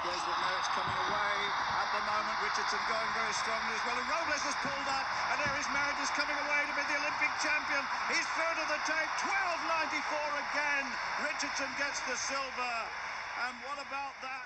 There's Robles, but now it's coming away. At the moment, Richardson going very strongly as well. And Robles has pulled up, and there is Merritt coming away to be the Olympic champion. He's third of the tape, 12.94 again. Richardson gets the silver. And what about that?